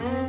Mm-hmm.